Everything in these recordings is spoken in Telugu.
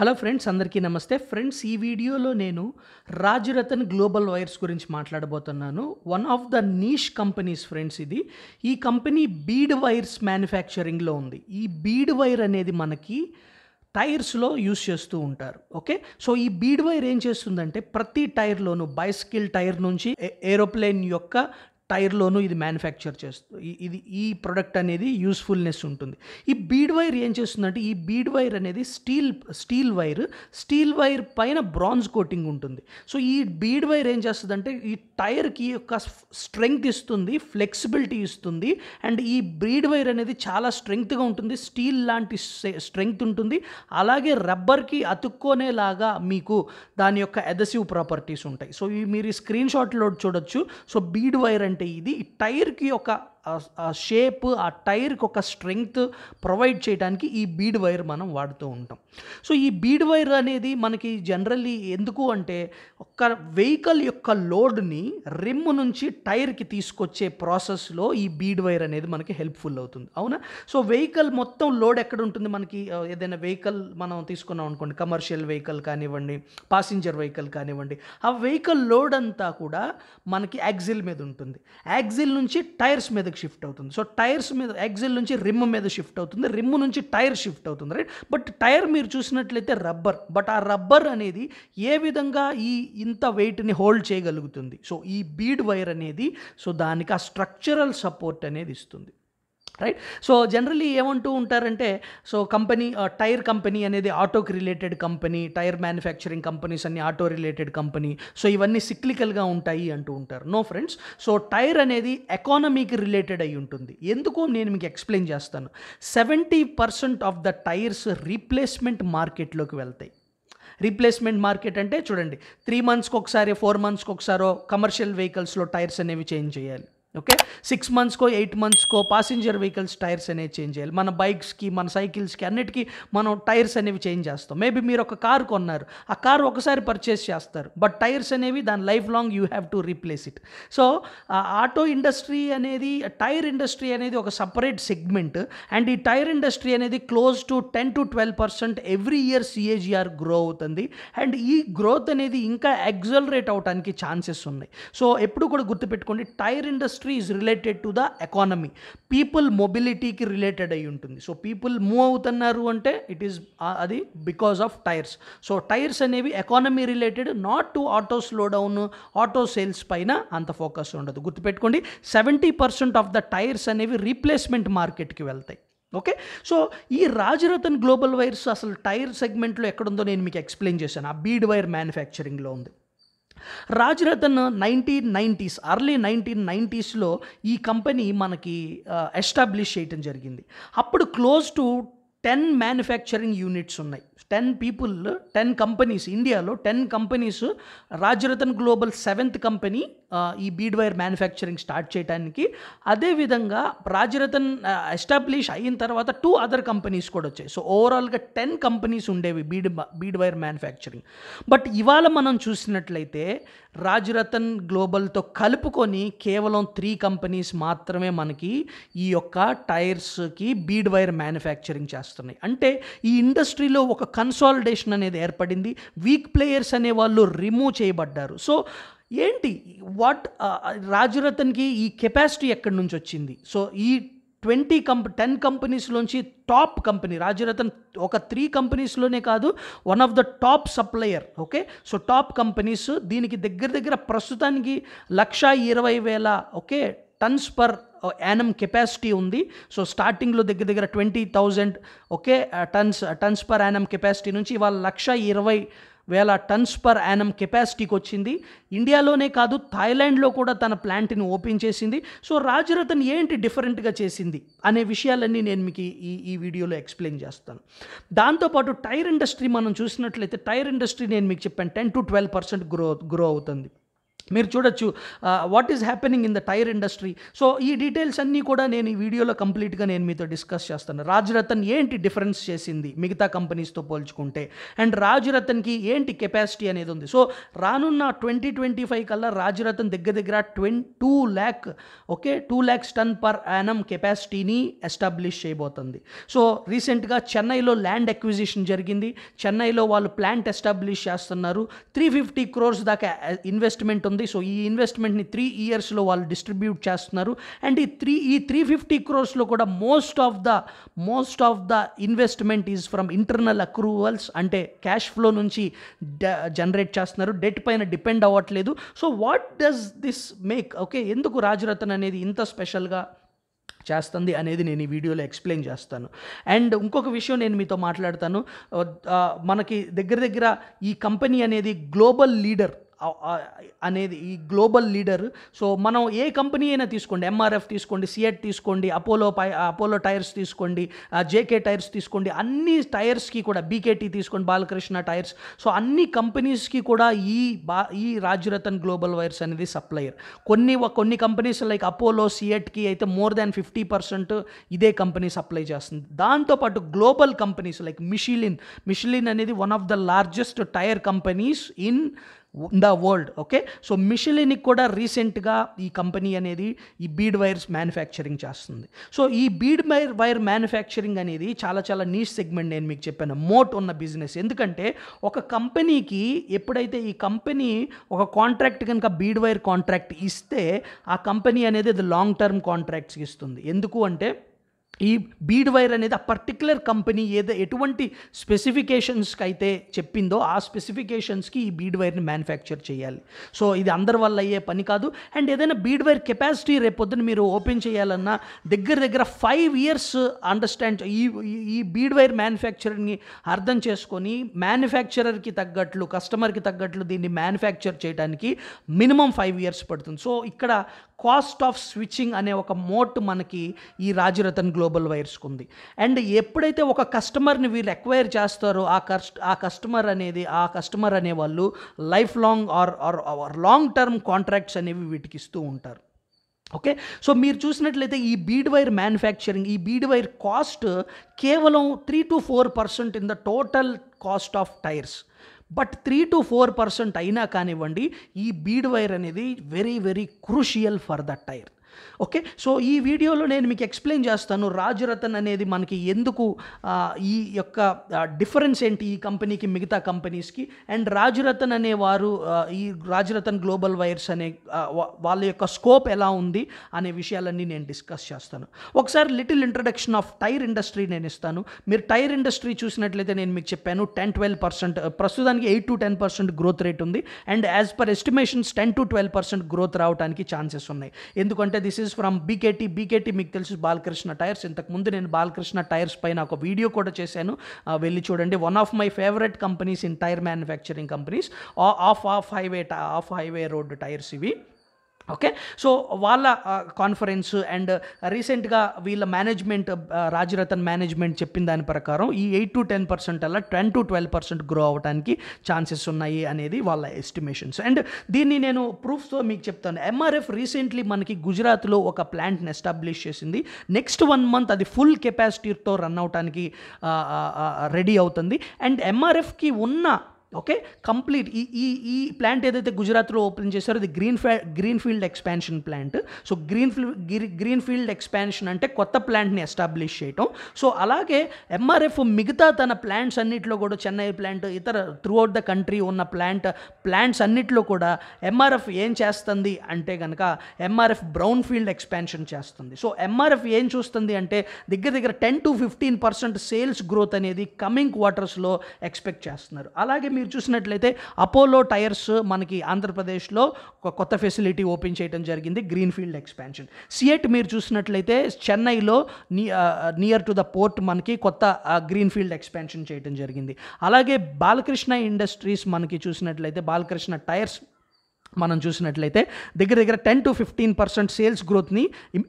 హలో ఫ్రెండ్స్ అందరికీ నమస్తే. ఫ్రెండ్స్ ఈ వీడియోలో నేను రాజరతన్ గ్లోబల్ వైర్స్ గురించి మాట్లాడబోతున్నాను. One of the niche companies friends ఇది. ఈ కంపెనీ బీడ్ వైర్స్ మ్యానుఫ్యాక్చరింగ్లో ఉంది. ఈ బీడ్ వైర్ అనేది మనకి టైర్స్లో యూస్ చేస్తూ ఉంటారు. ఓకే? సో ఈ బీడ్ వైర్ ఏం చేస్తుందంటే ప్రతి టైర్లోనూ బైసికిల్ టైర్ నుంచి ఏ- ఏరోప్లేన్ యొక్క టైర్లోనూ ఇది మ్యానుఫ్యాక్చర్ చేస్తుంది ఇది ఈ ప్రొడక్ట్ అనేది యూస్ఫుల్నెస్ ఉంటుంది. ఈ బీడ్ వైర్ ఏం చేస్తుందంటే ఈ బీడ్ వైర్ అనేది steel steel wire steel wire పైన బ్రాంజ్ కోటింగ్ ఉంటుంది. సో ఈ బీడ్ వైర్ ఏం చేస్తుందంటే ఈ టైర్కి యొక్క స్ట్రెంగ్త్ ఇస్తుంది ఫ్లెక్సిబిలిటీ ఇస్తుంది అండ్ ఈ బీడ్ వైర్ అనేది చాలా స్ట్రెంగ్త్గా ఉంటుంది స్టీల్ లాంటి స్ట్రెంగ్త్ ఉంటుంది. అలాగే రబ్బర్కి అతుక్కునేలాగా మీకు దాని యొక్క ఎదసివ్ ప్రాపర్టీస్ ఉంటాయి. సో ఈ మీరు ఈ స్క్రీన్ షాట్లో చూడొచ్చు. సో బీడ్ వైర్ అంటే ఇది టైర్కి ఒక ఆ షేప్ ఆ టైర్కి ఒక స్ట్రెంగ్త్ ప్రొవైడ్ చేయడానికి ఈ బీడ్ వైర్ మనం వాడుతూ ఉంటాం. సో ఈ బీడ్ వైర్ అనేది మనకి జనరల్లీ ఎందుకు అంటే ఒక వెహికల్ యొక్క లోడ్ని రిమ్ నుంచి టైర్కి తీసుకొచ్చే ప్రాసెస్లో ఈ బీడ్ వైర్ అనేది మనకి హెల్ప్ఫుల్ అవుతుంది. అవునా? సో వెహికల్ మొత్తం లోడ్ ఎక్కడ ఉంటుంది మనకి? ఏదైనా వెహికల్ మనం తీసుకున్నాం అనుకోండి కమర్షియల్ వెహికల్ కానివ్వండి పాసింజర్ వెహికల్ కానివ్వండి ఆ వెహికల్ లోడ్ అంతా కూడా మనకి యాక్సిల్ మీద ఉంటుంది. యాక్సిల్ నుంచి టైర్స్ మీద మీదకి షిఫ్ట్ అవుతుంది. సో టైర్స్ మీద యాక్సిల్ నుంచి రిమ్ మీద షిఫ్ట్ అవుతుంది. రిమ్ నుంచి టైర్ షిఫ్ట్ అవుతుంది రైట్ బట్ టైర్ మీరు చూసినట్లయితే రబ్బర్ బట్ ఆ రబ్బర్ అనేది ఏ విధంగా ఈ ఇంత వెయిట్ని హోల్డ్ చేయగలుగుతుంది? సో ఈ బీడ్ వైర్ అనేది సో దానికి ఆ స్ట్రక్చరల్ సపోర్ట్ అనేది ఇస్తుంది. రైట్ సో జనరలీ ఏమంటూ ఉంటారంటే సో కంపెనీ టైర్ కంపెనీ అనేది ఆటోకి related company tyre manufacturing companies అన్ని ఆటో రిలేటెడ్ కంపెనీ సో ఇవన్నీ సిక్లికల్గా ఉంటాయి అంటూ ఉంటారు. నో ఫ్రెండ్స్ సో టైర్ అనేది ఎకానమీకి రిలేటెడ్ అయి ఉంటుంది. ఎందుకు నేను మీకు ఎక్స్ప్లెయిన్ చేస్తాను. Seventy percent of the tyres replacement మార్కెట్లోకి వెళ్తాయి. రీప్లేస్మెంట్ మార్కెట్ అంటే చూడండి త్రీ మంత్స్కి ఒకసారి ఫోర్ మంత్స్కి ఒకసారో కమర్షియల్ వెహికల్స్లో టైర్స్ అనేవి చేంజ్ చేయాలి. ఓకే? సిక్స్ మంత్స్కో ఎయిట్ మంత్స్కో పాసింజర్ వెహికల్స్ టైర్స్ అనేవి చేంజ్ చేయాలి. మన బైక్స్కి మన సైకిల్స్కి అన్నిటికీ మనం టైర్స్ అనేవి చేంజ్ చేస్తాం. మేబీ మీరు ఒక కార్ కొన్నారు. ఆ కారు ఒకసారి పర్చేస్ చేస్తారు. బట్ టైర్స్ అనేవి దాని life long you have to replace it so auto industry అనేది టైర్ ఇండస్ట్రీ అనేది ఒక సపరేట్ సెగ్మెంట్ అండ్ ఈ టైర్ ఇండస్ట్రీ అనేది close to ten to twelve percent every year CAGR grow అవుతుంది. అండ్ ఈ గ్రోత్ అనేది ఇంకా ఎగ్జలరేట్ అవడానికి ఛాన్సెస్ ఉన్నాయి. సో ఎప్పుడు కూడా గుర్తుపెట్టుకోండి tyre industry is related to the economy people మొబిలిటీకి related అయి ఉంటుంది. సో పీపుల్ మూవ్ అవుతున్నారు అంటే ఇట్ ఈస్ అది because of tyres so tyres అనేవి economy related not to auto slow down auto sales పైన అంత ఫోకస్ ఉండదు. గుర్తుపెట్టుకోండి seventy percent of the tyres అనేవి రీప్లేస్మెంట్ మార్కెట్కి వెళ్తాయి. ఓకే సో ఈ రాజరతన్ గ్లోబల్ వైర్స్ అసలు టైర్ సెగ్మెంట్లో ఎక్కడుందో నేను మీకు ఎక్స్ప్లెయిన్ చేశాను. ఆ బీడ్ వైర్ మ్యానుఫ్యాక్చరింగ్లో ఉంది. Rajratan nineteen nineties early nineteen నైంటీస్లో ఈ కంపెనీ మనకి ఎస్టాబ్లిష్ చేయటం జరిగింది. అప్పుడు close to ten manufacturing units ఉన్నాయి. టెన్ పీపుల్ టెన్ కంపెనీస్ ఇండియాలో ten companies Rajratan global seventh company ఈ బీడ్ వైర్ మ్యానుఫ్యాక్చరింగ్ స్టార్ట్ చేయడానికి అదేవిధంగా రాజరతన్ ఎస్టాబ్లిష్ అయిన తర్వాత టూ అదర్ కంపెనీస్ కూడా వచ్చాయి. సో ఓవరాల్గా టెన్ కంపెనీస్ ఉండేవి bead bead wire manufacturing. But ఇవాళ మనం చూసినట్లయితే రాజరతన్ గ్లోబల్తో కలుపుకొని కేవలం త్రీ కంపెనీస్ మాత్రమే మనకి ఈ యొక్క టైర్స్కి బీడ్ వైర్ మ్యానుఫ్యాక్చరింగ్ వస్తున్నాయి అంటే ఈ ఇండస్ట్రీలో ఒక కన్సాలిడేషన్ అనేది ఏర్పడింది. వీక్ ప్లేయర్స్ అనే వాళ్ళు రిమూవ్ చేయబడ్డారు. సో ఏంటి? వాట్ రాజరతన్కి ఈ కెపాసిటీ ఎక్కడి నుంచి వచ్చింది? సో ఈ ట్వంటీ కంప్ టెన్ కంపెనీస్లోంచి టాప్ కంపెనీ రాజరతన్ ఒక త్రీ కంపెనీస్లోనే కాదు one of the top supplier okay so top companies దీనికి దగ్గర దగ్గర ప్రస్తుతానికి లక్ష ఇరవై వేల okay tons per annum capacity ఉంది. సో స్టార్టింగ్లో దగ్గర దగ్గర twenty thousand okay tons tons per annum capacity నుంచి ఇవాళ లక్ష ఇరవై వేల టన్స్ పర్ యానం కెపాసిటీకి వచ్చింది. ఇండియాలోనే కాదు థాయిలాండ్లో కూడా తన ప్లాంట్ని ఓపెన్ చేసింది. సో రాజరతన్ ఏంటి డిఫరెంట్గా చేసింది అనే విషయాలన్నీ నేను మీకు ఈ ఈ వీడియోలో ఎక్స్ప్లెయిన్ చేస్తాను. దాంతోపాటు టైర్ ఇండస్ట్రీ మనం చూసినట్లయితే టైర్ ఇండస్ట్రీ నేను మీకు చెప్పాను ten to twelve percent grow grow అవుతుంది. మీరు చూడొచ్చు what is happening in the tyre industry so ఈ డీటెయిల్స్ అన్నీ కూడా నేను ఈ వీడియోలో కంప్లీట్గా నేను మీతో డిస్కస్ చేస్తాను. రాజరతన్ ఏంటి డిఫరెన్స్ చేసింది మిగతా కంపెనీస్తో పోల్చుకుంటే? అండ్ రాజరతన్కి ఏంటి కెపాసిటీ అనేది ఉంది? సో రానున్న ట్వంటీ ట్వంటీ ఫైవ్ కల్లా రాజరతన్ దగ్గర దగ్గర ట్వం two lakh okay two lakhs ton per annum కెపాసిటీని ఎస్టాబ్లిష్ చేయబోతుంది. సో రీసెంట్గా చెన్నైలో ల్యాండ్ అక్విజిషన్ జరిగింది. చెన్నైలో వాళ్ళు ప్లాంట్ ఎస్టాబ్లిష్ చేస్తున్నారు. త్రీ ఫిఫ్టీ క్రోర్స్ దాకా ఇన్వెస్ట్మెంట్ ఉంది. సో ఈ ఇన్వెస్ట్మెంట్ని త్రీ ఇయర్స్లో వాళ్ళు డిస్ట్రిబ్యూట్ చేస్తున్నారు. అండ్ ఈ త్రీ ఈ త్రీ ఫిఫ్టీ క్రోర్స్లో కూడా most of the most of the investment is from internal accruals అంటే క్యాష్ ఫ్లో నుంచి జనరేట్ చేస్తున్నారు. డెట్ పైన డిపెండ్ అవ్వట్లేదు. So what does this make okay ఎందుకు రాజరత్న అనేది ఇంత స్పెషల్గా చేస్తుంది అనేది నేను ఈ వీడియోలో ఎక్స్ప్లెయిన్ చేస్తాను. అండ్ ఇంకొక విషయం నేను మీతో మాట్లాడతాను. మనకి దగ్గర దగ్గర ఈ కంపెనీ అనేది గ్లోబల్ లీడర్ అనేది ఈ గ్లోబల్ లీడర్. సో మనం ఏ కంపెనీ అయినా తీసుకోండి. ఎంఆర్ఎఫ్ తీసుకోండి సిఎట్ తీసుకోండి అపోలో పై అపోలో టైర్స్ తీసుకోండి జేకే టైర్స్ తీసుకోండి. అన్ని టైర్స్కి కూడా బీకేటీ తీసుకోండి బాలకృష్ణ టైర్స్. సో అన్ని కంపెనీస్కి కూడా ఈ బా ఈ రాజ్రతన్ గ్లోబల్ వైర్స్ అనేది సప్లయర్. కొన్ని కొన్ని కంపెనీస్ లైక్ అపోలో సిఎట్కి అయితే మోర్ దాన్ ఫిఫ్టీ పర్సెంట్ ఇదే కంపెనీ సప్లై చేస్తుంది. దాంతోపాటు global companies like Michelin. Michelin అనేది one of the largest tyre companies in the world okay so మిషలిన్కి కూడా రీసెంట్గా ఈ కంపెనీ అనేది ఈ బీడ్ వైర్స్ మ్యానుఫ్యాక్చరింగ్ చేస్తుంది. సో ఈ బీడ్ వైర్ వైర్ మ్యానుఫ్యాక్చరింగ్ అనేది చాలా చాలా నీష్ సెగ్మెంట్ నేను మీకు చెప్పాను. మోట్ ఉన్న బిజినెస్ ఎందుకంటే ఒక కంపెనీకి ఎప్పుడైతే ఈ కంపెనీ ఒక కాంట్రాక్ట్ కనుక బీడ్ వైర్ కాంట్రాక్ట్ ఇస్తే ఆ కంపెనీ అనేది అది లాంగ్ టర్మ్ కాంట్రాక్ట్స్ ఇస్తుంది. ఎందుకు అంటే ఈ బీడ్ వైర్ అనేది ఆ పర్టికులర్ కంపెనీ ఏదో ఎటువంటి స్పెసిఫికేషన్స్కి అయితే చెప్పిందో ఆ స్పెసిఫికేషన్స్కి ఈ బీడ్ వైర్ని మ్యానుఫ్యాక్చర్ చేయాలి. సో ఇది అందరి వల్ల అయ్యే పని కాదు. అండ్ ఏదైనా బీడ్ వైర్ కెపాసిటీ రేపొద్దున మీరు ఓపెన్ చేయాలన్నా దగ్గర దగ్గర ఫైవ్ ఇయర్స్ అండర్స్టాండ్ ఈ ఈ- బీడ్ వైర్ మ్యానుఫ్యాక్చరింగ్ని అర్థం చేసుకొని మ్యానుఫ్యాక్చరర్కి తగ్గట్లు కస్టమర్కి తగ్గట్లు దీన్ని మ్యానుఫ్యాక్చర్ చేయడానికి మినిమం ఫైవ్ ఇయర్స్ పడుతుంది. సో ఇక్కడ కాస్ట్ ఆఫ్ స్విచ్చింగ్ అనే ఒక మోట్ మనకి ఈ రాజరతన్ గ్లోబల్ వైర్స్కి ఉంది అండ్ ఎప్పుడైతే ఒక కస్టమర్ని వీళ్ళు ఎక్వైర్ చేస్తారో ఆ కస్ట్ ఆ కస్టమర్ అనేది ఆ కస్టమర్ అనే వాళ్ళు life long or or long term contracts అనేవి వీటికి ఇస్తూ ఉంటారు. ఓకే? సో మీరు చూసినట్లయితే ఈ బీడ్ వైర్ మ్యానుఫ్యాక్చరింగ్ ఈ బీడ్ వైర్ కాస్ట్ కేవలం three to four percent in the total cost of tyres. But three to four percent అయినా కానివ్వండి ఈ బీడ్ వైర్ అనేది very very crucial for the tyre. Okay? So ఈ వీడియోలో నేను మీకు ఎక్స్ప్లెయిన్ చేస్తాను రాజరతన్ అనేది మనకి ఎందుకు ఈ యొక్క డిఫరెన్స్ ఏంటి ఈ కంపెనీకి మిగతా కంపెనీస్కి? అండ్ రాజరతన్ అనే వారు ఈ రాజరతన్ గ్లోబల్ వైర్స్ అనే వాళ్ళ యొక్క స్కోప్ ఎలా ఉంది అనే విషయాలన్నీ నేను డిస్కస్ చేస్తాను. ఒకసారి little introduction of tyre industry నేను ఇస్తాను. మీరు టైర్ ఇండస్ట్రీ చూసినట్లయితే నేను మీకు చెప్పాను టెన్ ట్వెల్వ్ పర్సెంట్ ప్రస్తుతానికి eight to ten percent growth rate ఉంది. And as per estimations ten to twelve percent growth రావడానికి ఛాన్సెస్ ఉన్నాయి. ఎందుకంటే this is from BKT BKT మీకు తెలుసు బాలకృష్ణ టైర్స్. ఇంతకుముందు నేను బాలకృష్ణ టైర్స్ పైన ఒక వీడియో కూడా చేశాను. వెళ్ళి చూడండి. One of my favourite companies in tyre manufacturing companies of off highway off highway road tyres ఇవి. ఓకే సో వాళ్ళ కాన్ఫరెన్స్ అండ్ రీసెంట్గా వీళ్ళ మేనేజ్మెంట్ రాజరతన్ మేనేజ్మెంట్ చెప్పిన దాని ప్రకారం ఈ ఎయిట్ టు టెన్ పర్సెంట్ అలా ten to twelve percent grow అవ్వడానికి ఛాన్సెస్ ఉన్నాయి అనేది వాళ్ళ ఎస్టిమేషన్స్ అండ్ దీన్ని నేను ప్రూఫ్తో మీకు చెప్తాను. ఎంఆర్ఎఫ్ రీసెంట్లీ మనకి గుజరాత్లో ఒక ప్లాంట్ని ఎస్టాబ్లిష్ చేసింది. నెక్స్ట్ వన్ మంత్ అది ఫుల్ కెపాసిటీతో రన్ అవడానికి రెడీ అవుతుంది. అండ్ ఎంఆర్ఎఫ్కి ఉన్న ఓకే? కంప్లీట్. ఈ ఈ ఈ ప్లాంట్ ఏదైతే గుజరాత్లో ఓపెన్ చేశారో అది green green field expansion plant. So green field green field expansion అంటే కొత్త ప్లాంట్ని ఎస్టాబ్లిష్ చేయటం. సో అలాగే ఎంఆర్ఎఫ్ మిగతా తన ప్లాంట్స్ అన్నింటిలో కూడా చెన్నై ప్లాంట్ ఇతర త్రూఅవుట్ ద కంట్రీ ఉన్న ప్లాంట్ ప్లాంట్స్ అన్నింటిలో కూడా ఎంఆర్ఎఫ్ ఏం చేస్తుంది అంటే కనుక ఎంఆర్ఎఫ్ బ్రౌన్ ఫీల్డ్ ఎక్స్పాన్షన్ చేస్తుంది. సో ఎంఆర్ఎఫ్ ఏం చూస్తుంది అంటే దగ్గర దగ్గర ten to fifteen percent sales growth అనేది కమింగ్ క్వార్టర్స్లో ఎక్స్పెక్ట్ చేస్తున్నారు. అలాగే మీరు చూసినట్లయితే అపోలో టైర్స్ మనకి ఆంధ్రప్రదేశ్లో ఒక కొత్త ఫెసిలిటీ ఓపెన్ చేయడం జరిగింది గ్రీన్ ఫీల్డ్ ఎక్స్పాన్షన్. సిఎట్ మీరు చూసినట్లయితే చెన్నైలో నియర్ టు ద పోర్ట్ మనకి కొత్త గ్రీన్ ఫీల్డ్ ఎక్స్పాన్షన్ చేయడం జరిగింది. అలాగే బాలకృష్ణ ఇండస్ట్రీస్ మనకి చూసినట్లయితే బాలకృష్ణ టైర్స్ మనం చూసినట్లయితే దగ్గర దగ్గర ten to fifteen percent sales గ్రోత్ని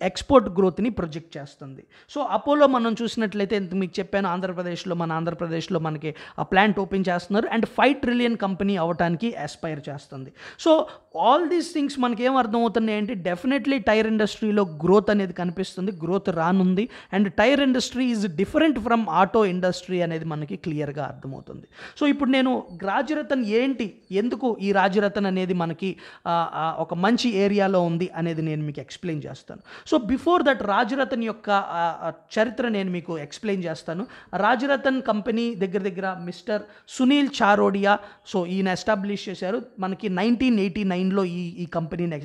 export గ్రోత్ని ప్రొజెక్ట్ చేస్తుంది. సో అపోలో మనం చూసినట్లయితే ఇంత మీకు చెప్పాను ఆంధ్రప్రదేశ్లో మన ఆంధ్రప్రదేశ్లో మనకి ఆ ప్లాంట్ ఓపెన్ చేస్తున్నారు అండ్ ఫైవ్ ట్రిలియన్ కంపెనీ అవ్వటానికి ఆస్పైర్ చేస్తుంది. సో ఆల్ దీస్ థింగ్స్ మనకి ఏం అర్థమవుతున్నాయి అంటే డెఫినెట్లీ టైర్ ఇండస్ట్రీలో గ్రోత్ అనేది కనిపిస్తుంది గ్రోత్ రానుంది and tyre industry is different from auto industry అనేది మనకి క్లియర్గా అర్థమవుతుంది. సో ఇప్పుడు నేను రాజరతన్ ఏంటి ఎందుకు ఈ రాజరతన్ అనేది మనకి ఒక మంచి ఏరియాలో ఉంది అనేది నేను మీకు ఎక్స్ప్లెయిన్ చేస్తాను. సో బిఫోర్ దట్ రాజరతన్ యొక్క చరిత్ర నేను మీకు ఎక్స్ప్లెయిన్ చేస్తాను. రాజరతన్ కంపెనీ దగ్గర దగ్గర మిస్టర్ సునీల్ చారోడియా సో ఈయన ఎస్టాబ్లిష్ చేశారు. మనకి నైన్టీన్ ఎయిటీ నైన్లో ఈ ఈ కంపెనీని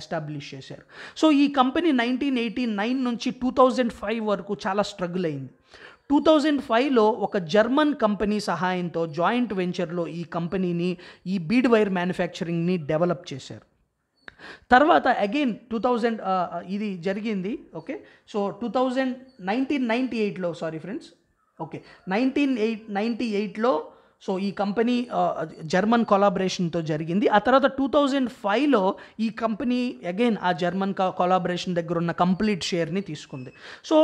ఎస్టాబ్లిష్ చేశారు. సో ఈ కంపెనీ నైన్టీన్ ఎయిటీ నైన్ నుంచి టూ థౌజండ్ ఫైవ్ వరకు చాలా స్ట్రగుల్ అయింది. టూ థౌజండ్ ఫైవ్లో ఒక జర్మన్ కంపెనీ సహాయంతో జాయింట్ వెంచర్లో ఈ కంపెనీని ఈ బీడ్ వైర్ మ్యానుఫ్యాక్చరింగ్ని డెవలప్ చేశారు. తర్వాత అగైన్ టూ థౌజండ్ ఇది జరిగింది okay? So two thousand nineteen ninety ఎయిట్లో sorry friends okay? Nineteen eight ninety ఎయిట్లో సో ఈ కంపెనీ జర్మన్ కొలాబరేషన్తో జరిగింది. ఆ తర్వాత టూ థౌజండ్ ఫైవ్లో ఈ కంపెనీ అగైన్ ఆ జర్మన్ కొలాబరేషన్ దగ్గర ఉన్న కంప్లీట్ షేర్ని తీసుకుంది. సో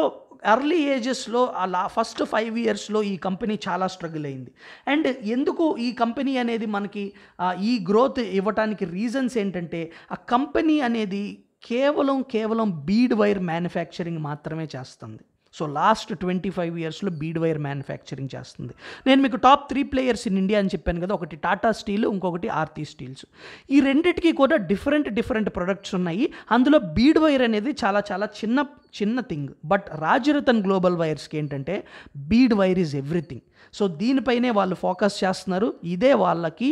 ఎర్లీ ఏజెస్లో అలా ఫస్ట్ ఫైవ్ ఇయర్స్లో ఈ కంపెనీ చాలా స్ట్రగుల్ అయింది. అండ్ ఎందుకు ఈ కంపెనీ అనేది మనకి ఈ గ్రోత్ ఇవ్వటానికి రీజన్స్ ఏంటంటే ఆ కంపెనీ అనేది కేవలం కేవలం బీడ్ వైర్ మ్యానుఫ్యాక్చరింగ్ మాత్రమే చేస్తుంది. సో లాస్ట్ ట్వంటీ ఫైవ్ ఇయర్స్లో బీడ్ వైర్ మ్యానుఫ్యాక్చరింగ్ చేస్తుంది. నేను మీకు top three players in India అని చెప్పాను కదా ఒకటి టాటా స్టీల్ ఇంకొకటి ఆర్తి స్టీల్స్. ఈ రెండిటికి కూడా డిఫరెంట్ డిఫరెంట్ ప్రొడక్ట్స్ ఉన్నాయి. అందులో బీడ్ వైర్ అనేది చాలా చాలా చిన్న చిన్న థింగ్. బట్ రాజరతన్ గ్లోబల్ వైర్స్కి ఏంటంటే bead wire is everything. So దీనిపైనే వాళ్ళు ఫోకస్ చేస్తున్నారు. ఇదే వాళ్ళకి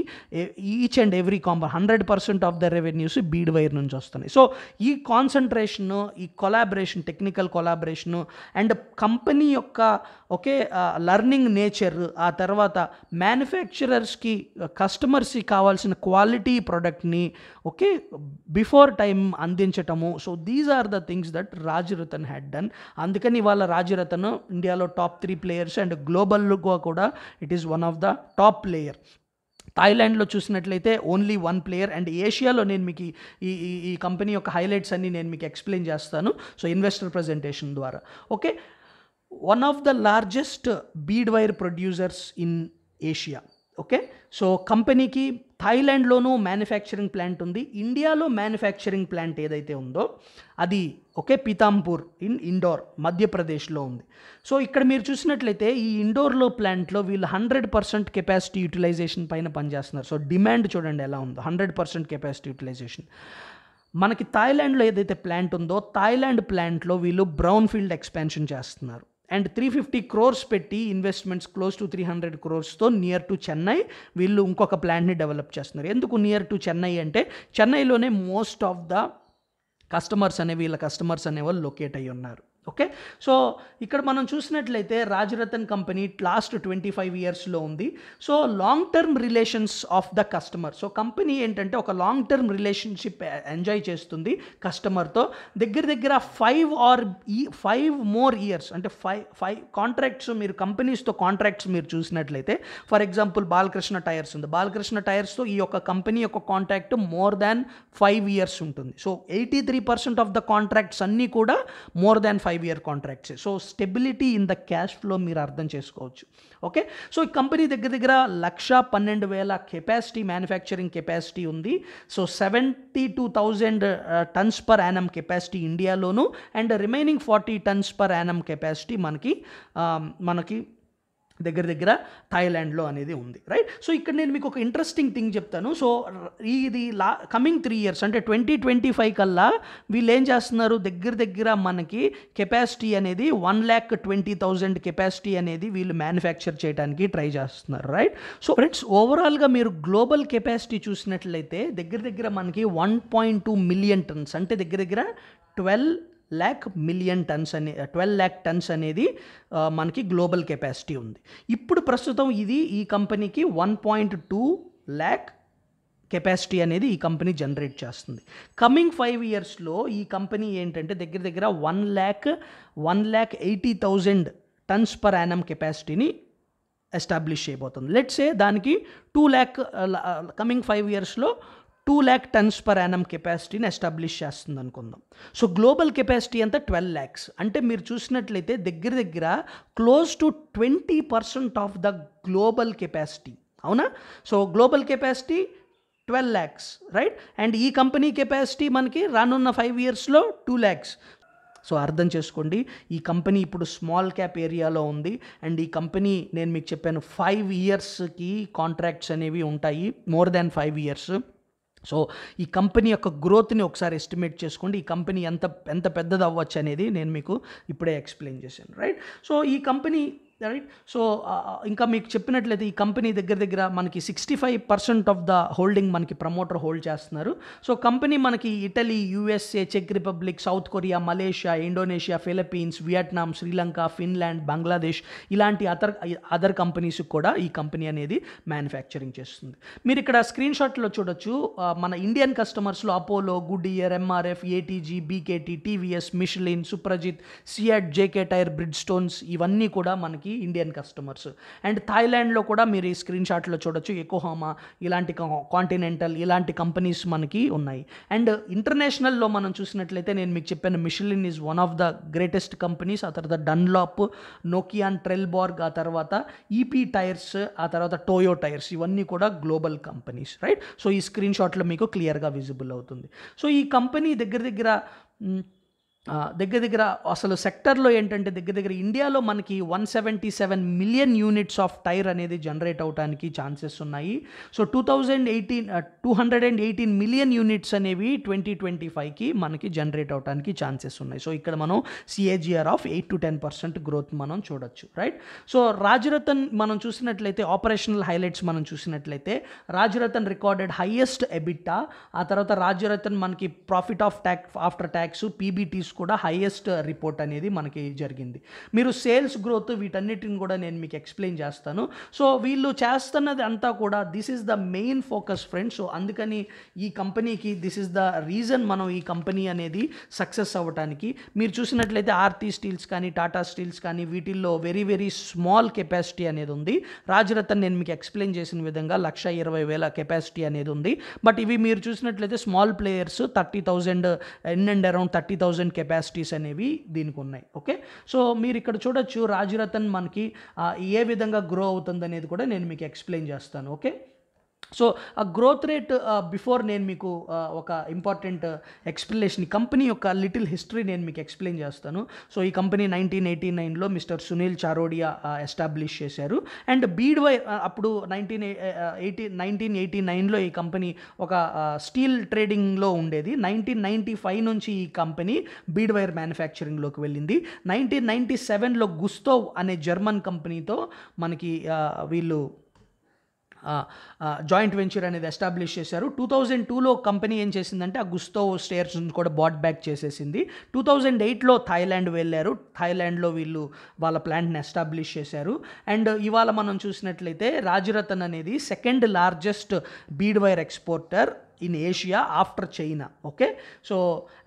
each and every comber hundred percent of the revenues bead wire నుంచి వస్తున్నాయి. సో ఈ కాన్సన్ట్రేషన్ ఈ collaboration technical collaboration and company యొక్క ఒకే లర్నింగ్ నేచర్ ఆ తర్వాత మ్యానుఫ్యాక్చరర్స్కి కస్టమర్స్కి కావాల్సిన క్వాలిటీ ప్రోడక్ట్ని okay before time అందించటము. So these are the things that Rajratan had done అందుకని వాళ్ళ రాజరతన్ ఇండియాలో టాప్ త్రీ ప్లేయర్స్ అండ్ గ్లోబల్గా కూడా it is one of the top player థాయిలాండ్లో చూసినట్లయితే ఓన్లీ వన్ ప్లేయర్ అండ్ ఏషియాలో నేను మీకు ఈ- ఈ కంపెనీ యొక్క హైలైట్స్ అన్ని నేను మీకు ఎక్స్ప్లెయిన్ చేస్తాను. సో ఇన్వెస్టర్ ప్రజెంటేషన్ ద్వారా. Okay? One of the largest bead wire producers in Asia okay? So కంపెనీకి థాయిలాండ్లోనూ మ్యానుఫ్యాక్చరింగ్ ప్లాంట్ ఉంది. ఇండియాలో మ్యానుఫ్యాక్చరింగ్ ప్లాంట్ ఏదైతే ఉందో అది ఓకే? పీతాంపూర్ ఇన్ ఇండోర్ మధ్యప్రదేశ్లో ఉంది. సో ఇక్కడ మీరు చూసినట్లయితే ఈ ఇండోర్లో ప్లాంట్లో వీళ్ళు హండ్రెడ్ పర్సెంట్ కెపాసిటీ యూటిలైజేషన్ పైన పనిచేస్తున్నారు. సో డిమాండ్ చూడండి ఎలా ఉందో. Hundred percent capacity utilisation. మనకి థాయిలాండ్లో ఏదైతే ప్లాంట్ ఉందో థాయిలాండ్ ప్లాంట్లో వీళ్ళు బ్రౌన్ ఫీల్డ్ ఎక్స్పాన్షన్ చేస్తున్నారు. అండ్ త్రీ ఫిఫ్టీ క్రోర్స్ పెట్టి investments close to three hundred క్రోర్స్తో near to Chennai వీళ్ళు ఇంకొక ప్లాంట్ని డెవలప్ చేస్తున్నారు. ఎందుకు నియర్ టు చెన్నై అంటే చెన్నైలోనే మోస్ట్ ఆఫ్ ద కస్టమర్స్ అనే వీళ్ళ కస్టమర్స్ అనేవాళ్ళు లొకేట్ అయ్యి ఉన్నారు ఓకే? సో ఇక్కడ మనం చూసినట్లయితే Rajratan company last twenty five ఇయర్స్లో ఉంది. So long term relations of the customer so company ఏంటంటే ఒక లాంగ్ టర్మ్ రిలేషన్షిప్ ఎంజాయ్ చేస్తుంది కస్టమర్తో దగ్గర దగ్గర ఫైవ్ ఆర్ ఈ ఫైవ్ మోర్ ఇయర్స్ అంటే ఫైవ్ ఫైవ్ కాంట్రాక్ట్స్ మీరు కంపెనీస్తో కాంట్రాక్ట్స్ మీరు చూసినట్లయితే ఫర్ ఎగ్జాంపుల్ బాలకృష్ణ టైర్స్ ఉంది. బాలకృష్ణ టైర్స్తో ఈ యొక్క కంపెనీ యొక్క contract more than five years ఉంటుంది. So eighty three percent of the contracts అన్నీ కూడా more than five five year contracts so stability in the cash flow మీరు అర్థం చేసుకోవచ్చు. ఓకే సో ఈ కంపెనీ దగ్గర దగ్గర లక్ష పన్నెండు వేల కెపాసిటీ మ్యానుఫ్యాక్చరింగ్ కెపాసిటీ ఉంది. So seventy two thousand tons per annum capacity ఇండియాలోను and remaining forty tons per annum capacity మనకి um, మనకి దగ్గర దగ్గర థాయిలాండ్లో అనేది ఉంది రైట్ సో ఇక్కడ నేను మీకు ఒక ఇంట్రెస్టింగ్ థింగ్ చెప్తాను. సో ఇది లా కమింగ్ త్రీ ఇయర్స్ అంటే ట్వంటీ ట్వంటీ ఫైవ్ కల్లా వీళ్ళు ఏం చేస్తున్నారు? దగ్గర దగ్గర మనకి కెపాసిటీ అనేది one lakh twenty thousand capacity అనేది వీళ్ళు మ్యానుఫ్యాక్చర్ చేయడానికి ట్రై చేస్తున్నారు రైట్ సో ఫ్రెండ్స్ ఓవరాల్గా మీరు గ్లోబల్ కెపాసిటీ చూసినట్లయితే దగ్గర దగ్గర మనకి one point two million tons అంటే దగ్గర దగ్గర ట్వెల్వ్ ల్యాక్ మిలియన్ టన్స్ అనే ట్వెల్వ్ ల్యాక్ టన్స్ అనేది uh, మనకి గ్లోబల్ కెపాసిటీ ఉంది. ఇప్పుడు ప్రస్తుతం ఇది ఈ కంపెనీకి one point two lakh capacity అనేది ఈ కంపెనీ జనరేట్ చేస్తుంది. కమింగ్ ఫైవ్ ఇయర్స్లో ఈ కంపెనీ ఏంటంటే దగ్గర దగ్గర one lakh one lakh eighty thousand tons per annum కెపాసిటీని ఎస్టాబ్లిష్ చేయబోతుంది. లెట్సే దానికి టూ ల్యాక్ కమింగ్ ఫైవ్ ఇయర్స్లో two lakh tons per annum కెపాసిటీని ఎస్టాబ్లిష్ చేస్తుంది అనుకుందాం. సో గ్లోబల్ కెపాసిటీ అంతా ట్వెల్వ్ ల్యాక్స్. అంటే మీరు చూసినట్లయితే దగ్గర దగ్గర close to twenty percent of the global capacity. అవునా? So global capacity twelve lakhs right? And ఈ కంపెనీ కెపాసిటీ మనకి రానున్న ఫైవ్ ఇయర్స్లో టూ ల్యాక్స్. సో అర్థం చేసుకోండి ఈ కంపెనీ ఇప్పుడు స్మాల్ క్యాప్ ఏరియాలో ఉంది. అండ్ ఈ కంపెనీ నేను మీకు చెప్పాను ఫైవ్ ఇయర్స్కి కాంట్రాక్ట్స్ అనేవి ఉంటాయి more than five years. So ఈ కంపెనీ యొక్క గ్రోత్ని ఒకసారి ఎస్టిమేట్ చేసుకోండి. ఈ కంపెనీ ఎంత ఎంత పెద్దది అవ్వచ్చు అనేది నేను మీకు ఇప్పుడే ఎక్స్ప్లెయిన్ చేశాను రైట్? సో ఈ company right so uh, uh, ఇంకా మీకు చెప్పినట్లయితే ఈ కంపెనీ దగ్గర దగ్గర మనకి sixty five percent of the holding మనకి ప్రమోటర్ హోల్డ్ చేస్తున్నారు. సో కంపెనీ మనకి Italy USA check Republic South Korea Malaysia Indonesia Philippines Vietnam Sri Lanka Finland Bangladesh ఇలాంటి అదర్ అదర్ కంపెనీస్ కూడా ఈ కంపెనీ అనేది మ్యానుఫ్యాక్చరింగ్ చేస్తుంది. మీరు ఇక్కడ స్క్రీన్ షాట్లో చూడొచ్చు మన Indian కస్టమర్స్లో Apollo Goodyear MRF ATG BKT TVS Michelin Suprajit CEAT JK tyre Bridgestones ఇవన్నీ కూడా మనకి ఇండియన్ కస్టమర్స్ అండ్ థాయిలాండ్లో కూడా మీరు ఈ స్క్రీన్ షాట్లో చూడొచ్చు. ఎకోహామా ఇలాంటి కాంటినెంటల్ ఇలాంటి కంపెనీస్ మనకి ఉన్నాయి. అండ్ ఇంటర్నేషనల్లో మనం చూసినట్లయితే నేను మీకు చెప్పాను Michelin is one of the greatest companies ఆ తర్వాత డన్లాప్ నోకియాన్ ట్రెల్బార్గ్ ఆ తర్వాత ఈపీ టైర్స్ ఆ తర్వాత టోయో టైర్స్ ఇవన్నీ కూడా గ్లోబల్ కంపెనీస్ రైట్ సో ఈ స్క్రీన్ షాట్లో మీకు క్లియర్గా విజిబుల్ అవుతుంది. సో ఈ కంపెనీ దగ్గర దగ్గర దగ్గర దగ్గర అసలు సెక్టర్లో ఏంటంటే దగ్గర దగ్గర ఇండియాలో మనకి one seventy seven million units of tyre అనేది జనరేట్ అవడానికి ఛాన్సెస్ ఉన్నాయి. So two thousand eighteen two hundred and eighteen million units అనేవి ట్వంటీ ట్వంటీ ఫైవ్కి మనకి జనరేట్ అవడానికి ఛాన్సెస్ ఉన్నాయి. సో ఇక్కడ మనం CAGR of eight to ten percent growth మనం చూడొచ్చు రైట్ సో రాజరతన్ మనం చూసినట్లయితే ఆపరేషనల్ హైలైట్స్ మనం చూసినట్లయితే రాజరతన్ రికార్డెడ్ హైయెస్ట్ ఎబిట్టా ఆ తర్వాత రాజరతన్ మనకి profit of tax after tax PBTs కూడా హైయెస్ట్ రిపోర్ట్ అనేది మనకి జరిగింది. మీరు సేల్స్ గ్రోత్ వీటన్నిటిని కూడా నేను మీకు ఎక్స్ప్లెయిన్ చేస్తాను. సో వీళ్ళు చేస్తున్నది అంతా కూడా this is the main focus friends so అందుకని ఈ కంపెనీకి దిస్ ఇస్ ద రీజన్ మనం ఈ కంపెనీ అనేది సక్సెస్ అవ్వడానికి మీరు చూసినట్లయితే ఆర్తి స్టీల్స్ కానీ టాటా స్టీల్స్ కానీ వీటిల్లో వెరీ వెరీ స్మాల్ కెపాసిటీ అనేది ఉంది. రాజరత్న నేను మీకు ఎక్స్ప్లెయిన్ చేసిన విధంగా లక్ష ఇరవై వేల కెపాసిటీ అనేది ఉంది. బట్ ఇవి మీరు చూసినట్లయితే small players thirty thousand N and around thirty thousand capacities అనేవి దీనికి ఉన్నాయి ఓకే సో మీరు ఇక్కడ చూడొచ్చు రాజరతన్ మనకి ఏ విధంగా గ్రో అవుతుంది అనేది కూడా నేను మీకు ఎక్స్ప్లెయిన్ చేస్తాను. ఓకే సో ఆ గ్రోత్ రేట్ బిఫోర్ నేను మీకు ఒక ఇంపార్టెంట్ ఎక్స్ప్లెనేషన్ కంపెనీ యొక్క లిటిల్ హిస్టరీ నేను మీకు ఎక్స్ప్లెయిన్ చేస్తాను. సో ఈ కంపెనీ నైన్టీన్ ఎయిటీ నైన్లో మిస్టర్ సునీల్ చారోడియా ఎస్టాబ్లిష్ చేశారు. అండ్ బీడ్ వై అప్పుడు నైన్టీన్ ఎయిటీ నైన్టీన్ ఎయిటీ నైన్లో ఈ కంపెనీ ఒక స్టీల్ ట్రేడింగ్లో ఉండేది. నైన్టీన్ నైంటీ ఫైవ్ నుంచి ఈ కంపెనీ బీడ్ వైర్ మ్యానుఫ్యాక్చరింగ్లోకి వెళ్ళింది. నైన్టీన్ నైంటీ సెవెన్లో గుస్తోవ్ అనే జర్మన్ కంపెనీతో మనకి వీళ్ళు జాయింట్ వెంచర్ అనేది ఎస్టాబ్లిష్ చేశారు. టూ థౌజండ్ టూలో కంపెనీ ఏం చేసిందంటే ఆ గుస్తో స్టేర్స్ కూడా బాట్ బ్యాక్ చేసేసింది. టూ థౌజండ్ ఎయిట్లో థాయిలాండ్ వెళ్ళారు. థాయిలాండ్లో వీళ్ళు వాళ్ళ ప్లాంట్ని ఎస్టాబ్లిష్ చేశారు. అండ్ ఇవాళ మనం చూసినట్లయితే రాజరతన్ అనేది second largest bead wire exporter in Asia after China. Okay? So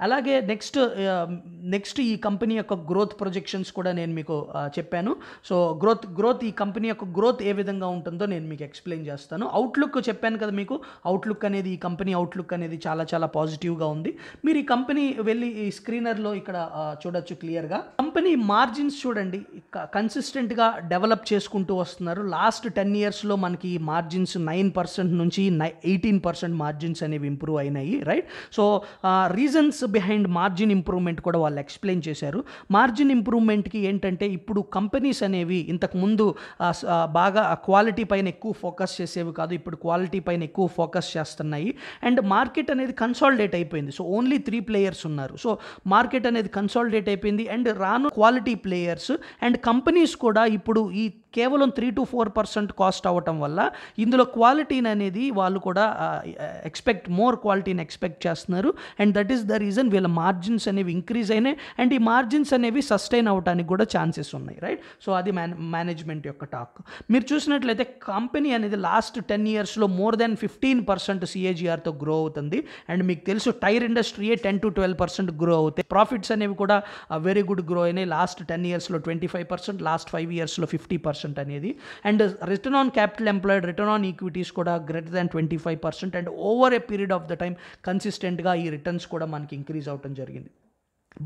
అలాగే నెక్స్ట్ um, నెక్స్ట్ ఈ కంపెనీ యొక్క గ్రోత్ ప్రొజెక్షన్స్ కూడా నేను మీకు చెప్పాను. సో గ్రోత్ గ్రోత్ ఈ కంపెనీ యొక్క గ్రోత్ ఏ విధంగా ఉంటుందో నేను మీకు ఎక్స్ప్లెయిన్ చేస్తాను. అవుట్లుక్ చెప్పాను కదా మీకు అవుట్లుక్ అనేది ఈ కంపెనీ అవుట్లుక్ అనేది చాలా చాలా పాజిటివ్గా ఉంది. మీరు ఈ కంపెనీ వెళ్ళి ఈ స్క్రీనర్లో ఇక్కడ చూడొచ్చు క్లియర్గా. కంపెనీ మార్జిన్స్ చూడండి కన్సిస్టెంట్గా డెవలప్ చేసుకుంటూ వస్తున్నారు. లాస్ట్ టెన్ ఇయర్స్లో మనకి ఈ మార్జిన్స్ నైన్ పర్సెంట్ నుంచి నై ఎయిటీన్ పర్సెంట్ మార్జిన్స్ అనేవి ఇంప్రూవ్ అయినాయి right so reasons behind margin improvement కూడా వాళ్ళు ఎక్స్ప్లెయిన్ చేశారు. మార్జిన్ ఇంప్రూవ్మెంట్కి ఏంటంటే ఇప్పుడు కంపెనీస్ అనేవి ఇంతకు ముందు బాగా క్వాలిటీ పైన ఎక్కువ ఫోకస్ చేసేవి కాదు ఇప్పుడు క్వాలిటీ పైన ఎక్కువ ఫోకస్ చేస్తున్నాయి. అండ్ మార్కెట్ అనేది కన్సాలిడేట్ అయిపోయింది. సో ఓన్లీ త్రీ ప్లేయర్స్ ఉన్నారు. సో మార్కెట్ అనేది కన్సాలిడేట్ అయిపోయింది. అండ్ రాను క్వాలిటీ ప్లేయర్స్ అండ్ కంపెనీస్ కూడా ఇప్పుడు ఈ కేవలం three to four percent cost అవ్వటం వల్ల ఇందులో క్వాలిటీని అనేది వాళ్ళు కూడా ఎక్స్పెక్ట్ మోర్ క్వాలిటీని ఎక్స్పెక్ట్ చేస్తున్నారు. And that is the reason వీళ్ళ మార్జిన్స్ అనేవి ఇంక్రీజ్ అయినాయి. అండ్ ఈ మార్జిన్స్ అనేవి సస్టైన్ అవ్వడానికి కూడా ఛాన్సెస్ ఉన్నాయి రైట్ సో అది మేనే మేనేజ్మెంట్ యొక్క టాక్ మీరు చూసినట్లయితే కంపెనీ అనేది లాస్ట్ టెన్ ఇయర్స్లో మోర్ దెన్ ఫిఫ్టీన్ పర్సెంట్ సిఏజీఆర్తో గ్రో అవుతుంది. అండ్ మీకు తెలుసు tyre ఇండస్ట్రీయే ten to twelve percent grow అవుతాయి. ప్రాఫిట్స్ అనేవి కూడా వెరీ గుడ్ గ్రో అయినాయి. లాస్ట్ టెన్ ఇయర్స్లో twenty five percent last five ఇయర్స్లో ఫిఫ్టీ పర్సెంట్ పర్సెంట్ అనేది. And return on capital employed return on equities కూడా greater than twenty five percent. And over a period of the time కన్సిస్టెంట్గా ఈ రిటర్న్స్ కూడా మనకి ఇంక్రీజ్ అవటం జరిగింది.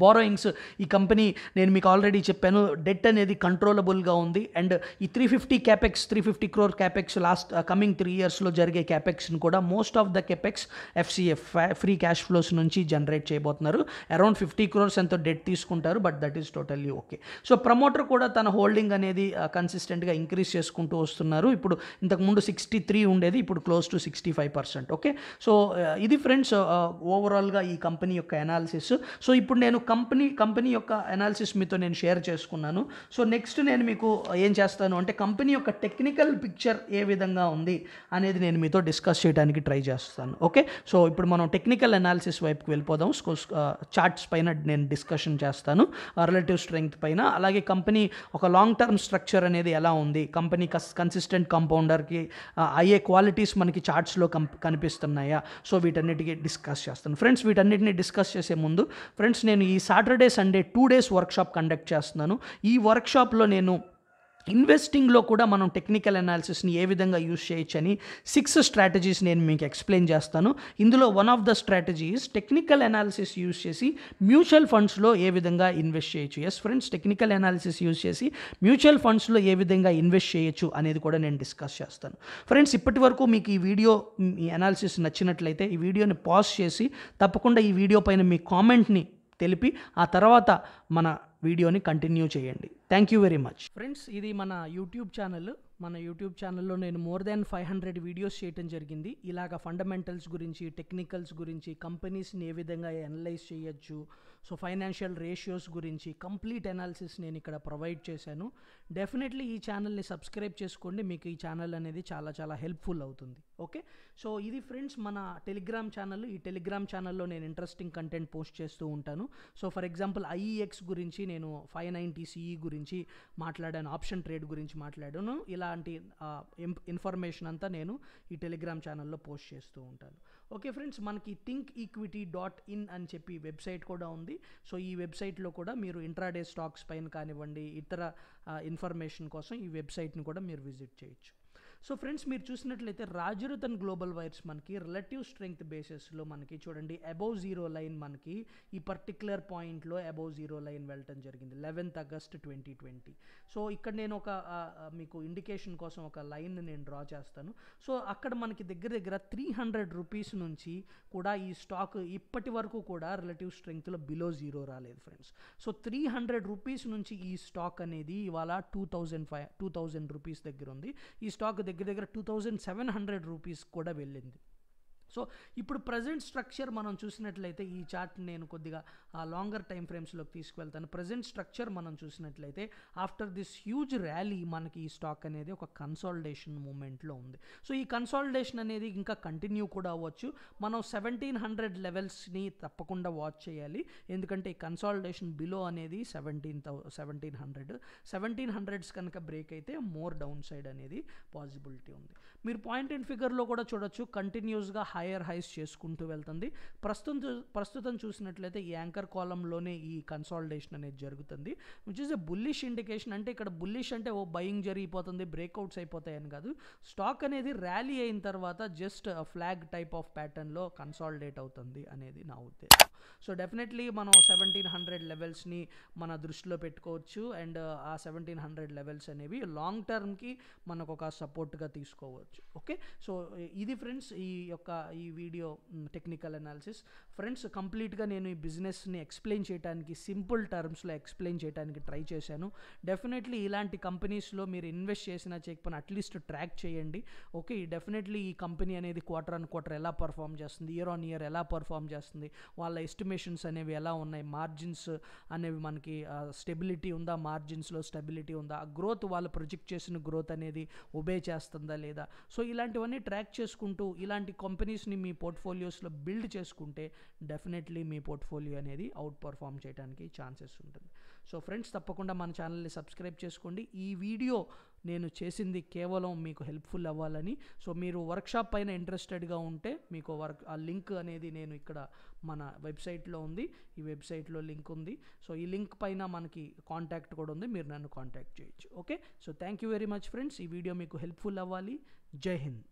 బారోయింగ్స్ ఈ కంపెనీ నేను మీకు ఆల్రెడీ చెప్పాను డెట్ అనేది కంట్రోలబుల్గా ఉంది. అండ్ ఈ three fifty capex three fifty crore capex last coming three ఇయర్స్లో జరిగే క్యాపెక్స్ని కూడా most of the capex FCF free cash flows నుంచి జనరేట్ చేయబోతున్నారు. అరౌండ్ ఫిఫ్టీ క్రోర్స్ ఎంతో డెట్ తీసుకుంటారు but that is totally okay so promoter కూడా తన హోల్డింగ్ అనేది uh, కన్సిస్టెంట్గా ఇంక్రీజ్ చేసుకుంటూ వస్తున్నారు. ఇప్పుడు ఇంతకుముందు సిక్స్టీ త్రీ ఉండేది ఇప్పుడు close to sixty five percent okay so ఇది ఫ్రెండ్స్ ఓవరాల్గా uh, uh, ఈ కంపెనీ యొక్క అనాలిసిస్ సో ఇప్పుడు నేను కంపెనీ కంపెనీ యొక్క అనాలిసిస్ మీతో నేను షేర్ చేసుకున్నాను. సో నెక్స్ట్ నేను మీకు ఏం చేస్తాను అంటే కంపెనీ యొక్క టెక్నికల్ పిక్చర్ ఏ విధంగా ఉంది అనేది నేను మీతో డిస్కస్ చేయడానికి ట్రై చేస్తాను. ఓకే సో ఇప్పుడు మనం టెక్నికల్ అనాలిసిస్ వైపుకి వెళ్ళిపోదాం. చార్ట్స్ పైన నేను డిస్కషన్ చేస్తాను. రిలేటివ్ స్ట్రెంగ్త్ పైన. అలాగే కంపెనీ ఒక లాంగ్ టర్మ్ స్ట్రక్చర్ అనేది ఎలా ఉంది? కంపెనీ కస్ కన్సిస్టెంట్ కంపౌండర్కి అయ్యే క్వాలిటీస్ మనకి చార్ట్స్లో కం కనిపిస్తున్నాయా? సో వీటన్నిటికీ డిస్కస్ చేస్తాను. ఫ్రెండ్స్ వీటన్నిటిని డిస్కస్ చేసే ముందు ఫ్రెండ్స్ నేను ఈ Saturday Sunday two days workshop conduct చేస్తున్నాను. ఈ వర్క్షాప్లో నేను ఇన్వెస్టింగ్లో కూడా మనం టెక్నికల్ అనాలిసిస్ని ఏ విధంగా యూస్ చేయొచ్చని సిక్స్ స్ట్రాటజీస్ నేను మీకు ఎక్స్ప్లెయిన్ చేస్తాను. ఇందులో one of the strategies technical analysis use చేసి మ్యూచువల్ ఫండ్స్లో ఏ విధంగా ఇన్వెస్ట్ చేయొచ్చు. Yes friends technical analysis use చేసి మ్యూచువల్ ఫండ్స్లో ఏ విధంగా ఇన్వెస్ట్ చేయొచ్చు అనేది కూడా నేను డిస్కస్ చేస్తాను. ఫ్రెండ్స్ ఇప్పటి వరకు మీకు ఈ వీడియో ఈ అనాలిసిస్ నచ్చినట్లయితే ఈ వీడియోని పాజ్ చేసి తప్పకుండా ఈ వీడియో పైన మీ కామెంట్ని తెలిపి ఆ తర్వాత మన వీడియోని కంటిన్యూ చేయండి. Thank you very much friends ఇది మన యూట్యూబ్ ఛానల్ మన యూట్యూబ్ ఛానల్లో నేను more than five hundred videos చేయటం జరిగింది. ఇలాగ ఫండమెంటల్స్ గురించి టెక్నికల్స్ గురించి కంపెనీస్ని ఏ విధంగా అనలైజ్ చేయొచ్చు సో ఫైనాన్షియల్ రేషియోస్ గురించి కంప్లీట్ అనాలిసిస్ నేను ఇక్కడ ప్రొవైడ్ చేశాను. డెఫినెట్లీ ఈ ఛానల్ని సబ్స్క్రైబ్ చేసుకోండి. మీకు ఈ ఛానల్ అనేది చాలా చాలా హెల్ప్ఫుల్ అవుతుంది. ఓకే? సో ఇది ఫ్రెండ్స్ మన టెలిగ్రామ్ ఛానల్. ఈ టెలిగ్రామ్ ఛానల్లో నేను ఇంట్రెస్టింగ్ కంటెంట్ పోస్ట్ చేస్తూ ఉంటాను. సో ఫర్ ఎగ్జాంపుల్ ఐఈఎక్స్ గురించి నేను ఫైవ్ నైంటీ సిఈ గురించి మాట్లాడాను. ఆప్షన్ ట్రేడ్ గురించి మాట్లాడాను. ఇలాంటి ఇన్ఫర్మేషన్ అంతా నేను ఈ టెలిగ్రామ్ ఛానల్లో పోస్ట్ చేస్తూ ఉంటాను. Okay friends? మనకి థింక్ ఈక్విటీ డాట్ ఇన్ అని చెప్పి వెబ్సైట్ కూడా ఉంది. సో ఈ వెబ్సైట్లో కూడా మీరు ఇంట్రాడే స్టాక్స్ పైన కానివ్వండి ఇతర ఇన్ఫర్మేషన్ కోసం ఈ వెబ్సైట్ని కూడా మీరు విజిట్ చేయొచ్చు. సో ఫ్రెండ్స్ మీరు చూసినట్లయితే రాజరతన్ గ్లోబల్ వైర్స్ మనకి రిలేటివ్ స్ట్రెంగ్త్ బేసిస్లో మనకి చూడండి అబౌవ్ జీరో లైన్ మనకి ఈ పర్టికులర్ పాయింట్లో అబౌవ్ జీరో లైన్ వెళ్ళటం జరిగింది eleventh August twenty twenty. So ఇక్కడ నేను ఒక మీకు ఇండికేషన్ కోసం ఒక లైన్ నేను డ్రా చేస్తాను. సో అక్కడ మనకి దగ్గర దగ్గర త్రీ హండ్రెడ్ రూపీస్ నుంచి కూడా ఈ స్టాక్ ఇప్పటి వరకు కూడా రిలేటివ్ స్ట్రెంగ్త్లో బిలో జీరో రాలేదు friends. So three hundred rupees నుంచి ఈ స్టాక్ అనేది ఇవాళ two thousand five two thousand rupees దగ్గర ఉంది. ఈ స్టాక్ దగ్గర దగ్గర two thousand seven hundred rupees కూడా వెళ్ళింది. సో ఇప్పుడు ప్రజెంట్ స్ట్రక్చర్ మనం చూసినట్లయితే ఈ చార్ట్ నేను కొద్దిగా ఆ లాంగర్ టైం ఫ్రేమ్స్లోకి తీసుకువెళ్తాను. ప్రజెంట్ స్ట్రక్చర్ మనం చూసినట్లయితే ఆఫ్టర్ దిస్ హ్యూజ్ ర్యాలీ మనకి ఈ స్టాక్ అనేది ఒక కన్సాలిడేషన్ మూమెంట్లో ఉంది. సో ఈ కన్సాలిడేషన్ అనేది ఇంకా కంటిన్యూ కూడా అవ్వచ్చు. మనం సెవెంటీన్ హండ్రెడ్ లెవెల్స్ని తప్పకుండా వాచ్ చేయాలి. ఎందుకంటే ఈ కన్సాలిడేషన్ బిలో అనేది seventeen thou seventeen hundred seventeen hundreds కనుక బ్రేక్ అయితే మోర్ డౌన్ సైడ్ అనేది పాసిబిలిటీ ఉంది. మీరు పాయింట్ అండ్ ఫిగర్లో కూడా చూడొచ్చు. కంటిన్యూస్గా హైయర్ హైస్ చేసుకుంటూ వెళ్తుంది. ప్రస్తుతం ప్రస్తుతం చూసినట్లయితే ఈ యాంకర్ కాలంలోనే ఈ కన్సాలిడేషన్ అనేది జరుగుతుంది which is a bullish indication అంటే ఇక్కడ బుల్లిష్ అంటే ఓ బయింగ్ జరిగిపోతుంది బ్రేక్అవుట్స్ అయిపోతాయని కాదు. స్టాక్ అనేది ర్యాలీ అయిన తర్వాత జస్ట్ ఫ్లాగ్ టైప్ ఆఫ్ ప్యాటర్న్లో కన్సాలిడేట్ అవుతుంది అనేది నా ఉద్దేశం. సో డెఫినెట్లీ మనం సెవెంటీన్ హండ్రెడ్ లెవెల్స్ని మన దృష్టిలో పెట్టుకోవచ్చు. అండ్ ఆ సెవెంటీన్ హండ్రెడ్ లెవెల్స్ అనేవి లాంగ్ టర్మ్కి మనకు ఒక సపోర్ట్గా తీసుకోవచ్చు. ఓకే సో ఇది ఫ్రెండ్స్ ఈ యొక్క ఈ వీడియో టెక్నికల్ అనాలిసిస్ ఫ్రెండ్స్ కంప్లీట్గా నేను ఈ బిజినెస్ని ఎక్స్ప్లెయిన్ చేయడానికి సింపుల్ టర్మ్స్లో ఎక్స్ప్లెయిన్ చేయడానికి ట్రై చేశాను. డెఫినెట్లీ ఇలాంటి కంపెనీస్లో మీరు ఇన్వెస్ట్ చేసినా చేయకపోయినా అట్లీస్ట్ ట్రాక్ చేయండి. ఓకే డెఫినెట్లీ ఈ కంపెనీ అనేది క్వార్టర్ ఆన్ క్వార్టర్ ఎలా పర్ఫామ్ చేస్తుంది? ఇయర్ ఆన్ ఇయర్ ఎలా పర్ఫామ్ చేస్తుంది? వాళ్ళ ఎస్టిమేషన్స్ అనేవి ఎలా ఉన్నాయి? మార్జిన్స్ అనేవి మనకి స్టెబిలిటీ ఉందా? మార్జిన్స్లో స్టెబిలిటీ ఉందా? ఆ గ్రోత్ వాళ్ళు ప్రొజెక్ట్ చేసిన గ్రోత్ అనేది ఒబే చేస్తుందా లేదా? సో ఇలాంటివన్నీ ట్రాక్ చేసుకుంటూ ఇలాంటి కంపెనీస్ని మీ పోర్ట్ఫోలియోస్లో బిల్డ్ చేసుకుంటే డెఫినెట్లీ మీ పోర్ట్ఫోలియో అనేది అవుట్ పర్ఫామ్ చేయడానికి ఛాన్సెస్ ఉంటుంది. సో ఫ్రెండ్స్ తప్పకుండా మన ఛానల్ని సబ్స్క్రైబ్ చేసుకోండి. ఈ వీడియో నేను చేసింది కేవలం మీకు హెల్ప్ఫుల్ అవ్వాలని. సో మీరు వర్క్షాప్ పైన ఇంట్రెస్టెడ్గా ఉంటే మీకు వర్క్ ఆ లింక్ అనేది నేను ఇక్కడ మన వెబ్సైట్లో ఉంది. ఈ వెబ్సైట్లో లింక్ ఉంది. సో ఈ లింక్ పైన మనకి కాంటాక్ట్ కూడా ఉంది. మీరు నన్ను కాంటాక్ట్ చేయొచ్చు. Okay so thank you very much friends ఈ వీడియో మీకు హెల్ప్ఫుల్ అవ్వాలి. జై హింద్.